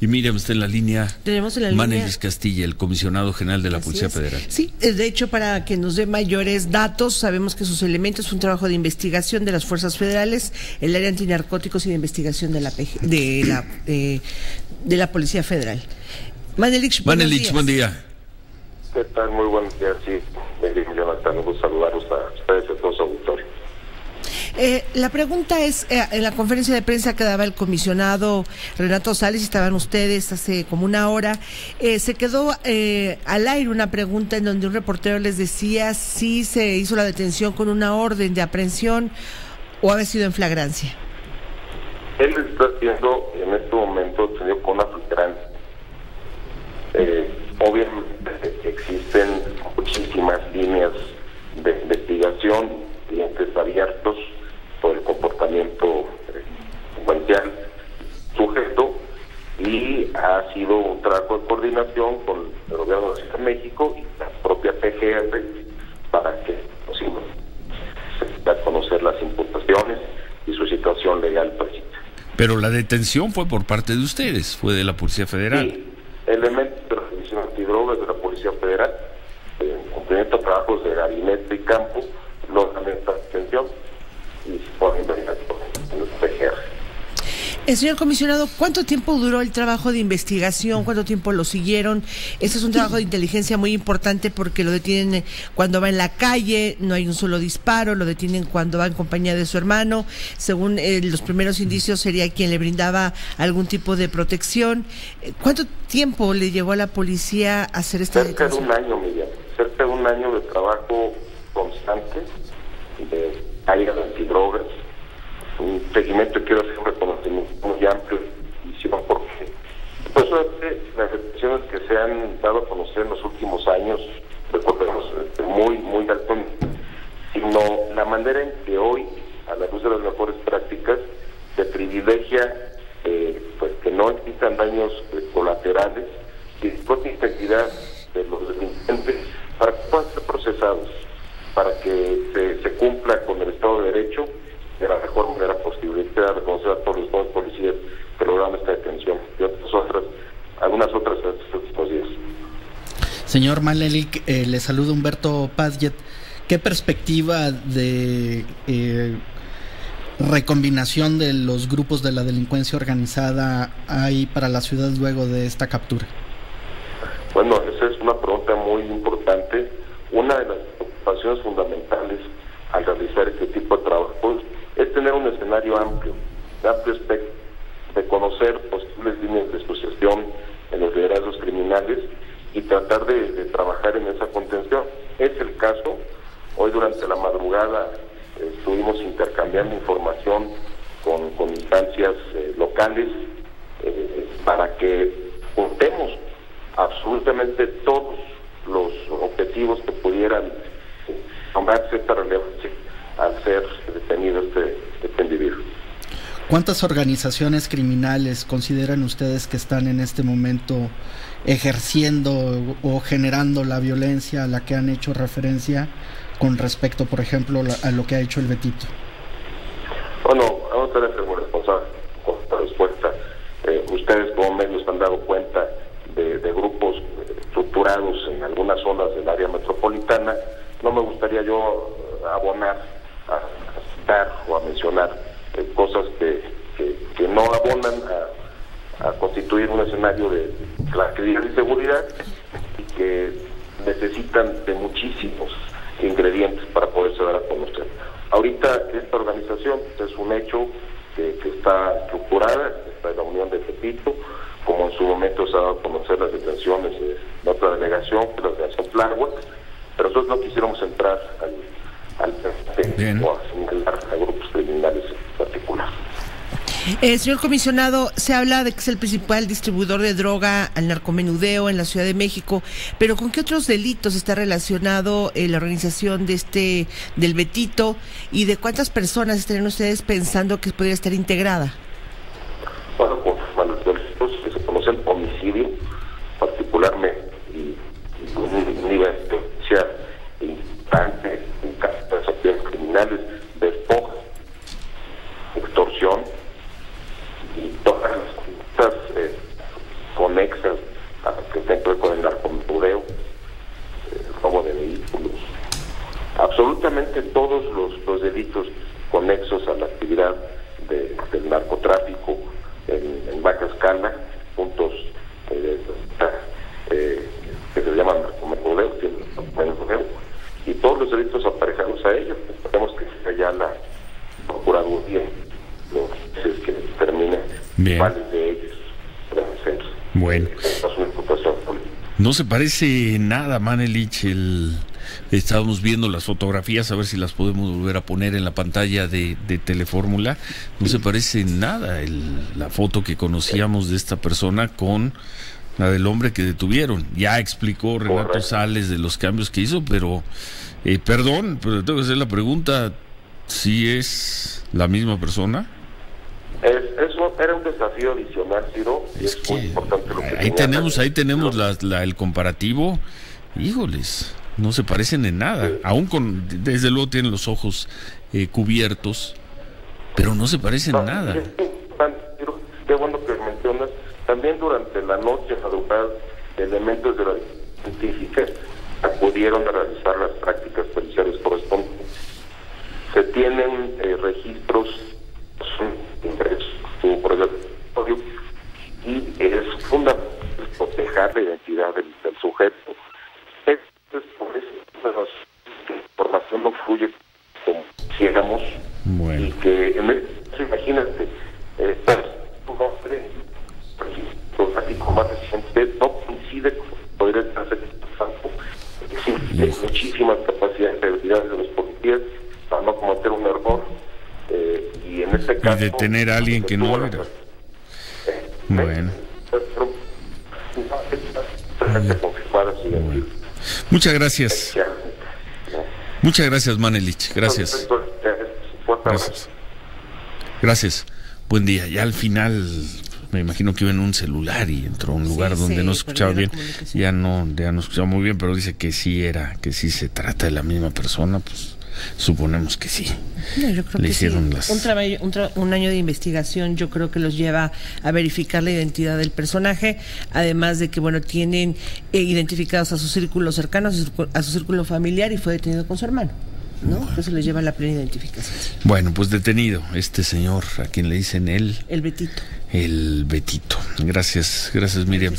Y mire, usted en la línea. Tenemos en la Manelis línea. Castilla, el comisionado general de la Así Policía es. Federal. Sí, eh, de hecho, para que nos dé mayores datos, sabemos que sus elementos es un trabajo de investigación de las fuerzas federales, el área antinarcóticos y de investigación de la PG de la de la Policía Federal. Manelich, buenos Manelich, días. buen día. ¿Qué tal? Muy buenos días. Sí, Jonathan, un gusto saludarlos a ustedes y a todo su auditorio. Eh, la pregunta es, eh, en la conferencia de prensa que daba el comisionado Renato Sales, estaban ustedes hace como una hora, eh, se quedó eh, al aire una pregunta en donde un reportero les decía si se hizo la detención con una orden de aprehensión o había sido en flagrancia. Él está siendo en este momento tenido con una flagrancia. Obviamente existen muchísimas líneas de investigación, clientes abiertos por el comportamiento eh, secuencial sujeto y ha sido un trabajo de coordinación con el gobierno de Ciudad de México y la propia PGR para que dar a conocer las imputaciones y su situación legal precisa. Pero la detención fue por parte de ustedes, fue de la Policía Federal. Sí, elementos de la División Antidrogas de la Policía Federal, en cumplimiento a trabajos de gabinete y campo, logran esta detención y se ponen. Eh, señor comisionado, ¿cuánto tiempo duró el trabajo de investigación? ¿Cuánto tiempo lo siguieron? Este es un trabajo de inteligencia muy importante porque lo detienen eh, cuando va en la calle, no hay un solo disparo, lo detienen cuando va en compañía de su hermano. Según eh, los primeros indicios, sería quien le brindaba algún tipo de protección. Eh, ¿Cuánto tiempo le llevó a la policía a hacer esta Cerca de un año, Miguel, cerca de un año de trabajo constante de área de antidrogas, un seguimiento y quiero hacer un reconocimiento muy amplio de visión porque pues las detenciones que se han dado a conocer en los últimos años, recordemos, de muy, muy alto sino la manera en que hoy, a la luz de las mejores prácticas, se privilegia eh, pues que no existan daños eh, colaterales y la propia integridad de los delincuentes para que puedan ser procesados, para que se cumpla con el Estado de Derecho de la mejor manera posible. Y queda reconocer a todos los nuevos policías que lograron esta detención y otras, otras algunas otras en estos últimos días. Señor Manelik, eh, le saluda Humberto Pazjet. ¿Qué perspectiva de eh, recombinación de los grupos de la delincuencia organizada hay para la ciudad luego de esta captura? Bueno, esa es una pregunta muy importante. Una de las preocupaciones fundamentales al realizar este tipo de trabajos es tener un escenario amplio, amplio espectro, de conocer posibles líneas de asociación en los liderazgos criminales y tratar de, trabajar en esa contención. Es el caso, hoy durante la madrugada eh, estuvimos intercambiando información con, instancias eh, locales eh, para que juntemos absolutamente todos los objetivos que pudieran tomar cierta relevancia al ser detenido este. ¿Cuántas organizaciones criminales consideran ustedes que están en este momento ejerciendo o generando la violencia a la que han hecho referencia con respecto, por ejemplo, a lo que ha hecho el Betito? Bueno, vamos a ser como responsable con esta respuesta. Eh, ustedes como medios han dado cuenta de, de grupos estructurados en algunas zonas del área metropolitana. No me gustaría yo abonar a citar o a mencionar eh, cosas que, que, que no abonan a, a constituir un escenario de tranquilidad y seguridad y que necesitan de muchísimos ingredientes para poderse dar a conocer. Ahorita esta organización pues, es un hecho que, que está estructurada, está en la unión de Pepito, como en su momento se ha dado a conocer las detenciones de, otra delegación, que es la delegación Tláhuac, pero nosotros no quisiéramos entrar al, al Bien. Eh, señor comisionado, se habla de que es el principal distribuidor de droga al narcomenudeo en la Ciudad de México, pero ¿con qué otros delitos está relacionado eh, la organización de este del Betito y de cuántas personas estarían ustedes pensando que podría estar integrada? Bueno, con los delitos que se conocen homicidio, particularmente, y, con un nivel de importante en casos de criminales, prácticamente todos los, los delitos conexos a la actividad de, del narcotráfico en, en baja escala, puntos eh, eh que se llaman narcomercodeo, y todos los delitos aparejados a ellos. Esperemos que sea ya la Procuraduría los si es que determina cuáles de ellos Bueno. No se parece nada, Manelich, el Estábamos viendo las fotografías, a ver si las podemos volver a poner en la pantalla de, de Telefórmula. No se parece nada el- la foto que conocíamos de esta persona con la del hombre que detuvieron. Ya explicó Renato Correcto. Sales de los cambios que hizo, pero eh, perdón, pero tengo que hacer la pregunta si es la misma persona. Es, eso era un desafío adicional, Ciro, y es, muy que importante lo que ahí tenemos, ahí tenemos la- la- el comparativo. Híjoles, no se parecen en nada. Aún con, desde luego tienen los ojos eh, cubiertos, pero no se parecen en nada. Qué bueno que mencionas. También durante la noche, madrugada, elementos de la científica acudieron a realizar las prácticas periciales correspondientes. Se tienen eh, registros y es fundamental proteger la identidad del sujeto. Es, es por eso que la información no fluye como quisiéramos y Bueno, que en el, imagínate, eh, un hombre más reciente no coincide con este campo. Existen Uf. muchísimas capacidades de habilidades de los policías para no cometer un error eh, y en este caso detener a alguien que no era. eh, Bueno. Muchas gracias. Muchas gracias, Manelich. Gracias. Gracias. Gracias. Buen día. Ya al final me imagino que iba en un celular y entró a un lugar Sí, donde sí, no se escuchaba bien. Ya no, ya no escuchaba muy bien, pero dice que sí era, que sí se trata de la misma persona, pues suponemos que sí. No, yo creo Le que hicieron sí. las- un, traba- un, tra- un año de investigación yo creo que los lleva a verificar la identidad del personaje, además de que bueno tienen eh, identificados a su círculo cercano, a su, círculo- a su círculo familiar y fue detenido con su hermano, ¿no? Eso les lleva a la plena identificación. Bueno, pues detenido este señor, a quien le dicen él, El Betito. el Betito. Gracias, gracias Miriam.